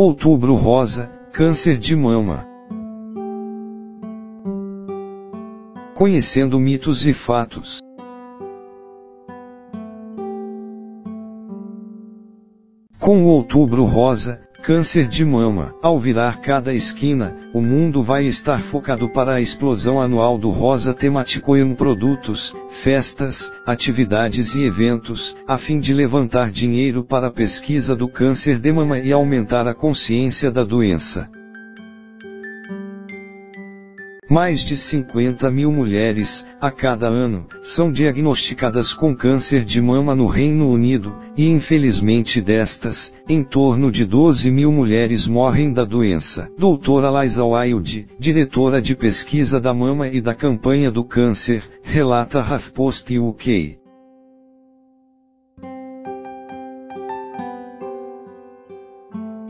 Outubro Rosa, Câncer de Mama. Conhecendo mitos e fatos. Com o Outubro Rosa, Câncer de mama. Ao virar cada esquina, o mundo vai estar focado para a explosão anual do rosa temático em produtos, festas, atividades e eventos, a fim de levantar dinheiro para a pesquisa do câncer de mama e aumentar a consciência da doença. Mais de 50 mil mulheres, a cada ano, são diagnosticadas com câncer de mama no Reino Unido, e infelizmente destas, em torno de 12 mil mulheres morrem da doença. Doutora Liza Wilde, diretora de pesquisa da mama e da campanha do câncer, relata HuffPost UK.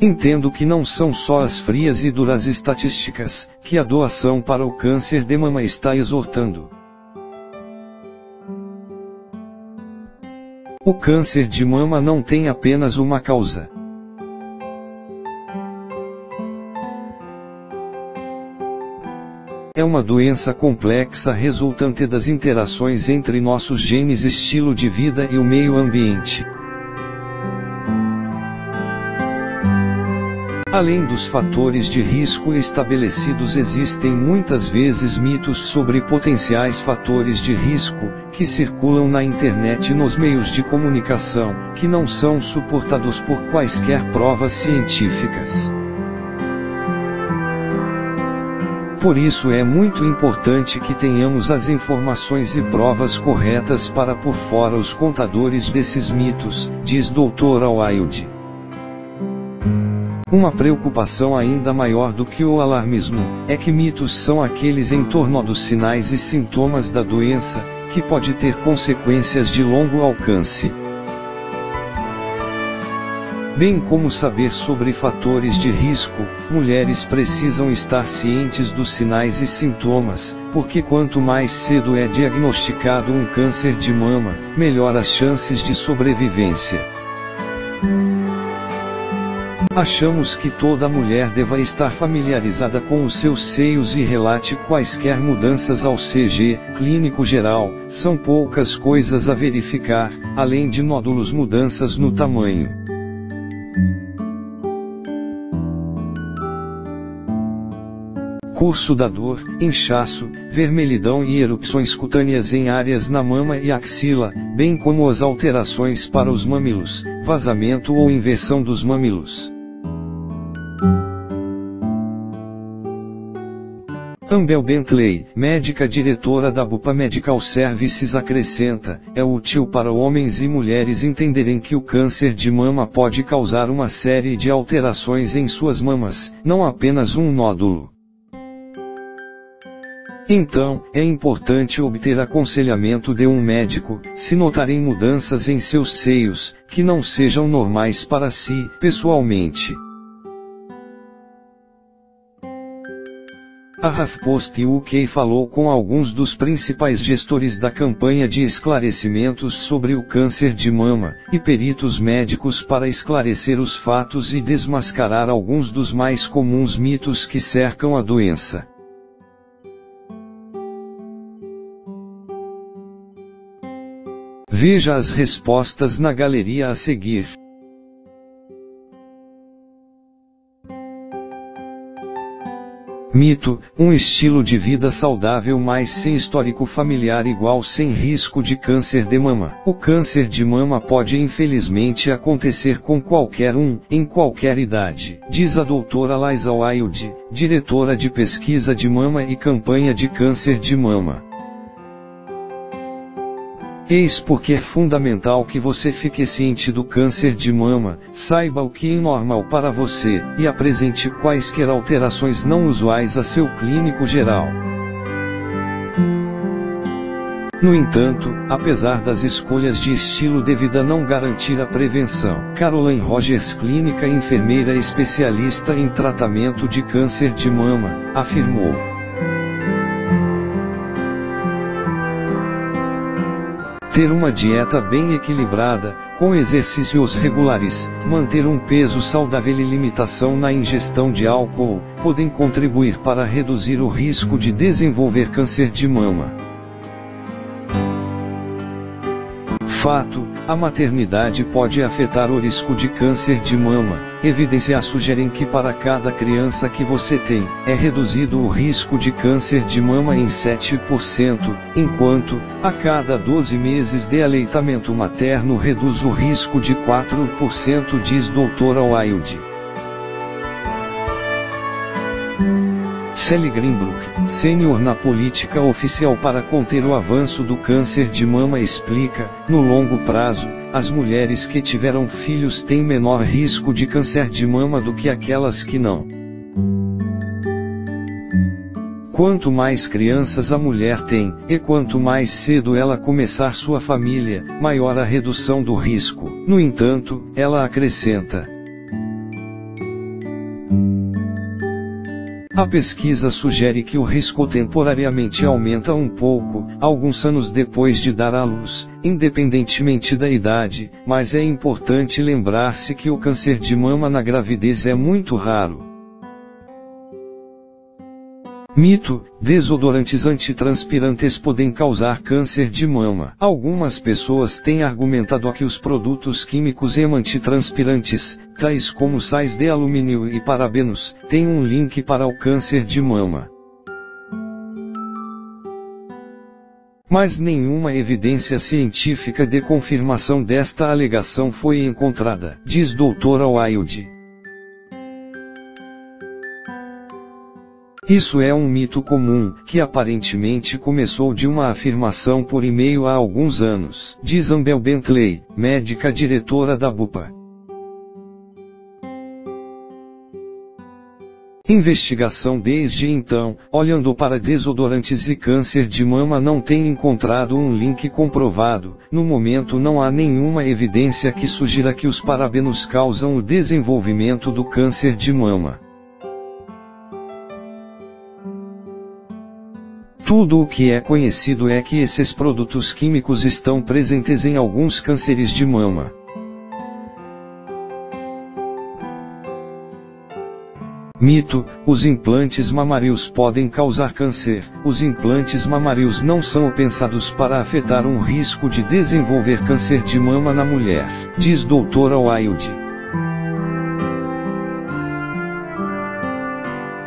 Entendo que não são só as frias e duras estatísticas, que a doação para o câncer de mama está exortando. O câncer de mama não tem apenas uma causa. É uma doença complexa resultante das interações entre nossos genes, estilo de vida e o meio ambiente. Além dos fatores de risco estabelecidos, existem muitas vezes mitos sobre potenciais fatores de risco, que circulam na internet e nos meios de comunicação, que não são suportados por quaisquer provas científicas. Por isso é muito importante que tenhamos as informações e provas corretas para por fora os contadores desses mitos, diz Dr. Wilde. Uma preocupação ainda maior do que o alarmismo, é que mitos são aqueles em torno dos sinais e sintomas da doença, que pode ter consequências de longo alcance. Bem como saber sobre fatores de risco, mulheres precisam estar cientes dos sinais e sintomas, porque quanto mais cedo é diagnosticado um câncer de mama, melhor as chances de sobrevivência. Achamos que toda mulher deva estar familiarizada com os seus seios e relate quaisquer mudanças ao CG, clínico geral, são poucas coisas a verificar, além de nódulos mudanças no tamanho. Curso da dor, inchaço, vermelhidão e erupções cutâneas em áreas na mama e axila, bem como as alterações para os mamilos, vazamento ou inversão dos mamilos. Ambel Bentley, médica diretora da Bupa Medical Services acrescenta, é útil para homens e mulheres entenderem que o câncer de mama pode causar uma série de alterações em suas mamas, não apenas um nódulo. Então, é importante obter aconselhamento de um médico, se notarem mudanças em seus seios, que não sejam normais para si, pessoalmente. A HuffPost UK falou com alguns dos principais gestores da campanha de esclarecimentos sobre o câncer de mama, e peritos médicos para esclarecer os fatos e desmascarar alguns dos mais comuns mitos que cercam a doença. Veja as respostas na galeria a seguir. Mito, um estilo de vida saudável mais sem histórico familiar igual sem risco de câncer de mama. O câncer de mama pode infelizmente acontecer com qualquer um, em qualquer idade, diz a doutora Liza Wilde, diretora de pesquisa de mama e campanha de câncer de mama. Eis porque é fundamental que você fique ciente do câncer de mama, saiba o que é normal para você, e apresente quaisquer alterações não usuais a seu clínico geral. No entanto, apesar das escolhas de estilo de vida não garantir a prevenção, Caroline Rogers, clínica enfermeira especialista em tratamento de câncer de mama, afirmou. Ter uma dieta bem equilibrada, com exercícios regulares, manter um peso saudável e limitação na ingestão de álcool, podem contribuir para reduzir o risco de desenvolver câncer de mama. Fato: a maternidade pode afetar o risco de câncer de mama. Evidências sugerem que para cada criança que você tem, é reduzido o risco de câncer de mama em 7%, enquanto, a cada 12 meses de aleitamento materno reduz o risco de 4%, diz Dra. Wilde. Sally Greenbrook, sênior na política oficial para conter o avanço do câncer de mama explica, no longo prazo, as mulheres que tiveram filhos têm menor risco de câncer de mama do que aquelas que não. Quanto mais crianças a mulher tem, e quanto mais cedo ela começar sua família, maior a redução do risco. No entanto, ela acrescenta, A pesquisa sugere que o risco temporariamente aumenta um pouco, alguns anos depois de dar à luz, independentemente da idade, mas é importante lembrar-se que o câncer de mama na gravidez é muito raro. Mito: desodorantes antitranspirantes podem causar câncer de mama. Algumas pessoas têm argumentado que os produtos químicos e antitranspirantes, tais como sais de alumínio e parabenos, têm um link para o câncer de mama. Mas nenhuma evidência científica de confirmação desta alegação foi encontrada, diz Dra. Wilde. Isso é um mito comum, que aparentemente começou de uma afirmação por e-mail há alguns anos, diz Ambel Bentley, médica diretora da BUPA. Investigação desde então, olhando para desodorantes e câncer de mama não tem encontrado um link comprovado, no momento não há nenhuma evidência que sugira que os parabenos causam o desenvolvimento do câncer de mama. Tudo o que é conhecido é que esses produtos químicos estão presentes em alguns cânceres de mama. Mito: os implantes mamários podem causar câncer. Os implantes mamários não são pensados para afetar um risco de desenvolver câncer de mama na mulher, diz Dra. Wilde.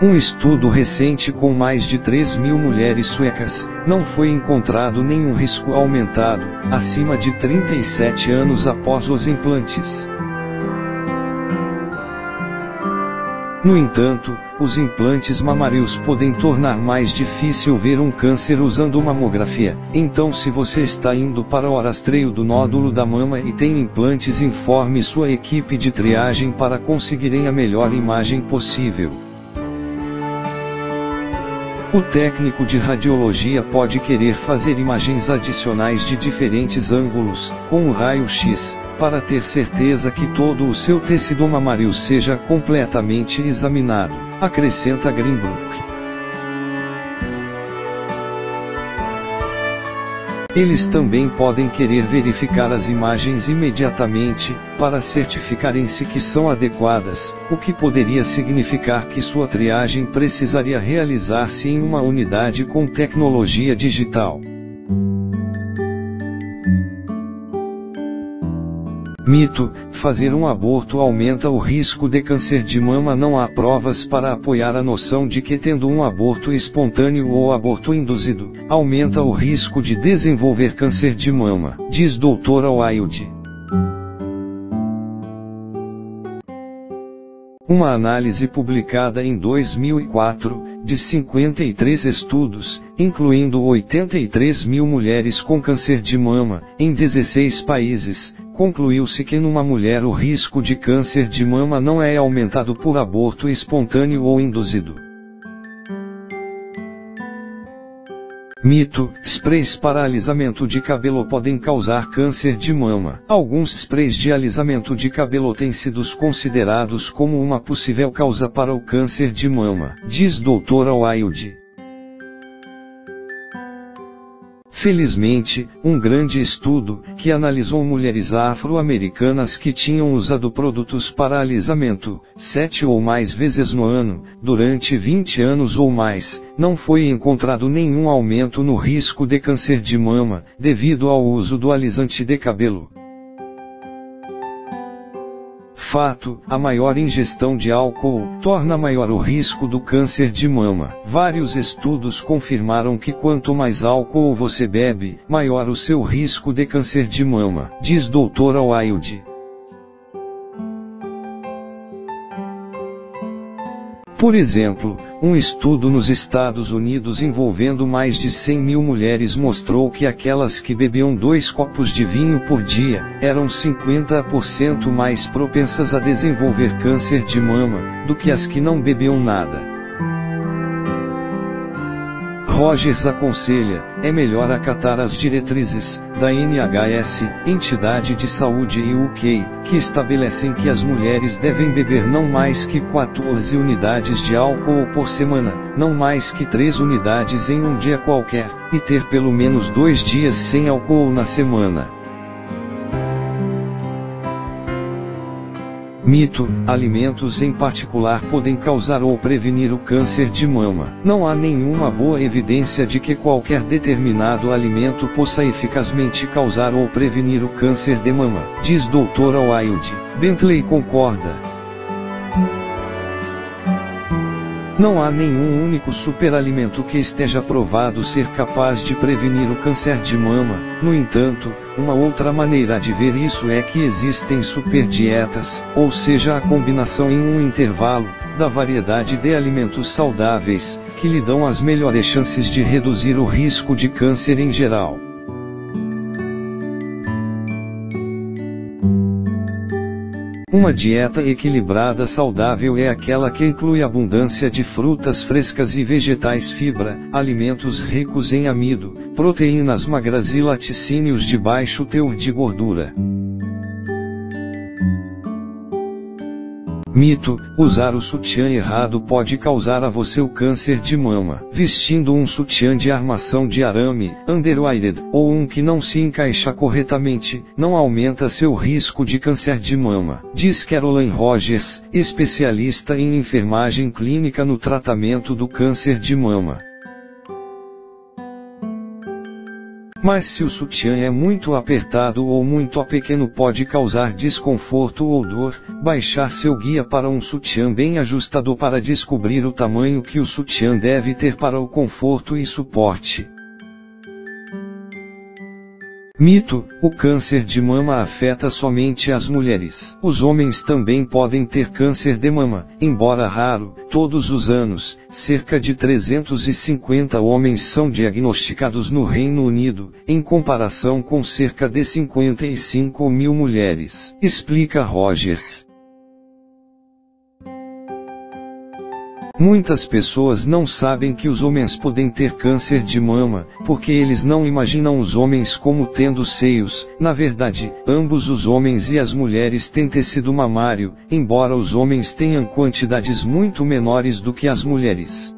Um estudo recente com mais de 3 mil mulheres suecas, não foi encontrado nenhum risco aumentado, acima de 37 anos após os implantes. No entanto, os implantes mamários podem tornar mais difícil ver um câncer usando mamografia. Então, se você está indo para o rastreio do nódulo da mama e tem implantes, informe sua equipe de triagem para conseguirem a melhor imagem possível. O técnico de radiologia pode querer fazer imagens adicionais de diferentes ângulos, com o raio-x, para ter certeza que todo o seu tecido mamário seja completamente examinado, acrescenta Greenbrook. Eles também podem querer verificar as imagens imediatamente, para certificarem-se que são adequadas, o que poderia significar que sua triagem precisaria realizar-se em uma unidade com tecnologia digital. Mito: fazer um aborto aumenta o risco de câncer de mama. Não há provas para apoiar a noção de que, tendo um aborto espontâneo ou aborto induzido, aumenta o risco de desenvolver câncer de mama, diz Dra. Wilde. Uma análise publicada em 2004, de 53 estudos, incluindo 83 mil mulheres com câncer de mama, em 16 países, concluiu-se que numa mulher o risco de câncer de mama não é aumentado por aborto espontâneo ou induzido. Mito: sprays para alisamento de cabelo podem causar câncer de mama. Alguns sprays de alisamento de cabelo têm sido considerados como uma possível causa para o câncer de mama, diz Dra. Wilde. Felizmente, um grande estudo, que analisou mulheres afro-americanas que tinham usado produtos para alisamento, sete ou mais vezes no ano, durante 20 anos ou mais, não foi encontrado nenhum aumento no risco de câncer de mama, devido ao uso do alisante de cabelo. Fato, a maior ingestão de álcool torna maior o risco do câncer de mama. Vários estudos confirmaram que quanto mais álcool você bebe, maior o seu risco de câncer de mama, diz Dr. Wilde. Por exemplo, um estudo nos Estados Unidos envolvendo mais de 100 mil mulheres mostrou que aquelas que bebiam dois copos de vinho por dia eram 50% mais propensas a desenvolver câncer de mama do que as que não bebiam nada. Rogers aconselha, é melhor acatar as diretrizes, da NHS, entidade de saúde UK, que estabelecem que as mulheres devem beber não mais que 14 unidades de álcool por semana, não mais que 3 unidades em um dia qualquer, e ter pelo menos dois dias sem álcool na semana. Mito: alimentos em particular podem causar ou prevenir o câncer de mama. Não há nenhuma boa evidência de que qualquer determinado alimento possa eficazmente causar ou prevenir o câncer de mama, diz Dr. Wilde. Bentley concorda. Não há nenhum único superalimento que esteja provado ser capaz de prevenir o câncer de mama. No entanto, uma outra maneira de ver isso é que existem superdietas, ou seja, a combinação em um intervalo da variedade de alimentos saudáveis, que lhe dão as melhores chances de reduzir o risco de câncer em geral. Uma dieta equilibrada saudável é aquela que inclui abundância de frutas frescas e vegetais fibra, alimentos ricos em amido, proteínas magras e laticínios de baixo teor de gordura. Mito: usar o sutiã errado pode causar a você o câncer de mama. Vestindo um sutiã de armação de arame, underwired, ou um que não se encaixa corretamente, não aumenta seu risco de câncer de mama. Diz Caroline Rogers, especialista em enfermagem clínica no tratamento do câncer de mama. Mas se o sutiã é muito apertado ou muito pequeno pode causar desconforto ou dor, baixar seu guia para um sutiã bem ajustado para descobrir o tamanho que o sutiã deve ter para o conforto e suporte. Mito: o câncer de mama afeta somente as mulheres. Os homens também podem ter câncer de mama, embora raro, todos os anos, cerca de 350 homens são diagnosticados no Reino Unido, em comparação com cerca de 55 mil mulheres, explica Rogers. Muitas pessoas não sabem que os homens podem ter câncer de mama, porque eles não imaginam os homens como tendo seios. Na verdade, ambos os homens e as mulheres têm tecido mamário, embora os homens tenham quantidades muito menores do que as mulheres.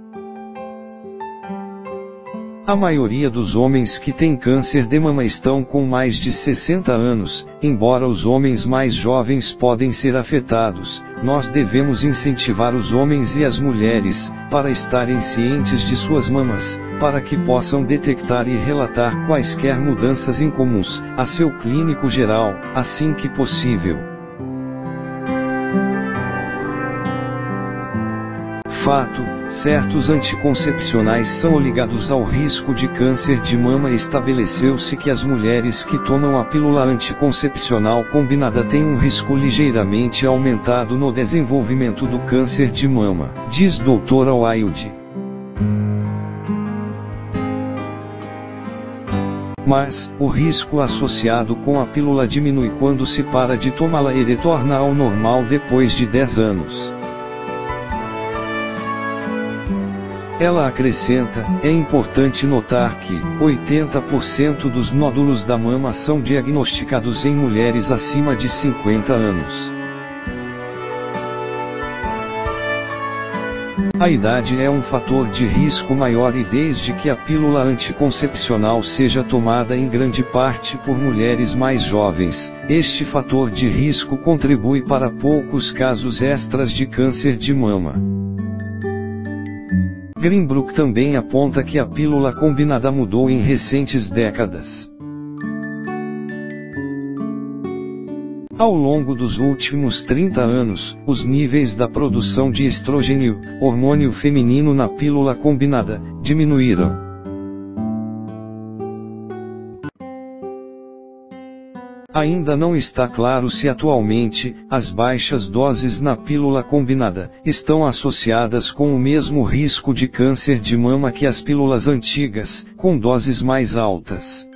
A maioria dos homens que têm câncer de mama estão com mais de 60 anos, embora os homens mais jovens podem ser afetados, nós devemos incentivar os homens e as mulheres, para estarem cientes de suas mamas, para que possam detectar e relatar quaisquer mudanças incomuns, a seu clínico geral, assim que possível. Fato, certos anticoncepcionais são ligados ao risco de câncer de mama. Estabeleceu-se que as mulheres que tomam a pílula anticoncepcional combinada têm um risco ligeiramente aumentado no desenvolvimento do câncer de mama, diz Dr. Wilde. Mas, o risco associado com a pílula diminui quando se para de tomá-la e retorna ao normal depois de 10 anos. Ela acrescenta: é importante notar que 80% dos nódulos da mama são diagnosticados em mulheres acima de 50 anos. A idade é um fator de risco maior e desde que a pílula anticoncepcional seja tomada em grande parte por mulheres mais jovens, este fator de risco contribui para poucos casos extras de câncer de mama. Greenbrook também aponta que a pílula combinada mudou em recentes décadas. Ao longo dos últimos 30 anos, os níveis da produção de estrogênio, hormônio feminino na pílula combinada, diminuíram. Ainda não está claro se atualmente, as baixas doses na pílula combinada, estão associadas com o mesmo risco de câncer de mama que as pílulas antigas, com doses mais altas.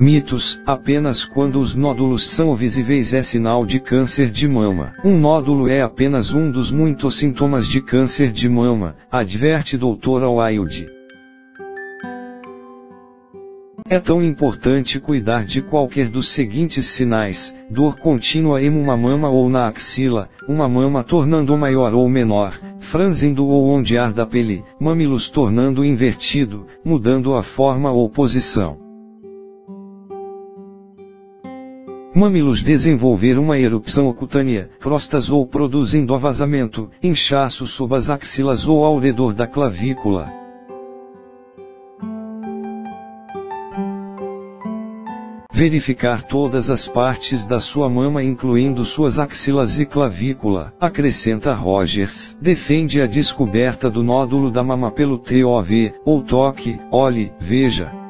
Mitos: apenas quando os nódulos são visíveis é sinal de câncer de mama. Um nódulo é apenas um dos muitos sintomas de câncer de mama, adverte Dra. Wilde. É tão importante cuidar de qualquer dos seguintes sinais: dor contínua em uma mama ou na axila, uma mama tornando maior ou menor, franzindo ou ondear da pele, mamilos tornando invertido, mudando a forma ou posição. Mamilos desenvolver uma erupção cutânea, crostas ou produzindo vazamento, inchaço sob as axilas ou ao redor da clavícula. Verificar todas as partes da sua mama incluindo suas axilas e clavícula, acrescenta Rogers. Defende a descoberta do nódulo da mama pelo TOV, ou toque, olhe, veja.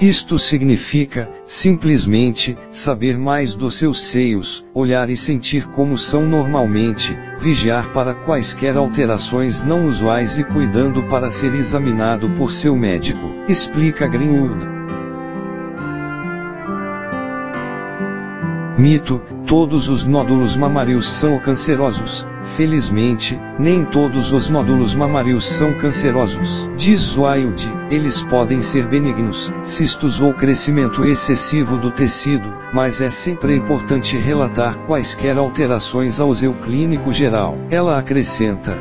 Isto significa, simplesmente, saber mais dos seus seios, olhar e sentir como são normalmente, vigiar para quaisquer alterações não usuais e cuidando para ser examinado por seu médico, explica Greenwood. Mito: todos os nódulos mamários são cancerosos. Felizmente, nem todos os nódulos mamários são cancerosos. Diz Wilde, eles podem ser benignos, cistos ou crescimento excessivo do tecido, mas é sempre importante relatar quaisquer alterações ao seu clínico geral. Ela acrescenta,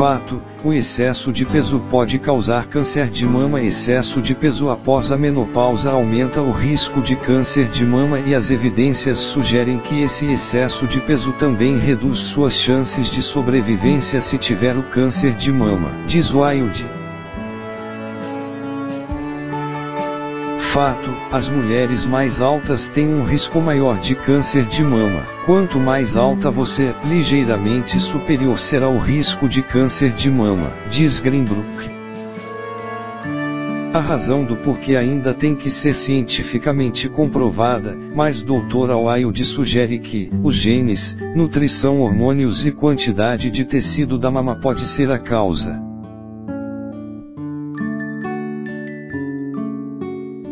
fato, o excesso de peso pode causar câncer de mama. Excesso de peso após a menopausa aumenta o risco de câncer de mama e as evidências sugerem que esse excesso de peso também reduz suas chances de sobrevivência se tiver o câncer de mama, diz Wilde. Fato, as mulheres mais altas têm um risco maior de câncer de mama. Quanto mais alta você, ligeiramente superior será o risco de câncer de mama, diz Greenbrook. A razão do porquê ainda tem que ser cientificamente comprovada, mas Dr. Wilde sugere que, os genes, nutrição hormônios e quantidade de tecido da mama pode ser a causa.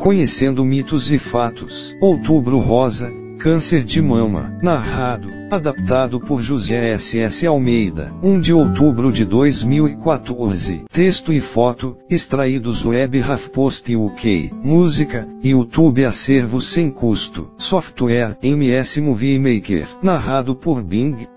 Conhecendo mitos e fatos. Outubro Rosa, Câncer de Mama. Narrado, adaptado por José S. S. Almeida. 1 de outubro de 2014. Texto e foto, extraídos Web HuffPost UK. Música, YouTube Acervo sem custo. Software, MS Movie Maker. Narrado por Bing.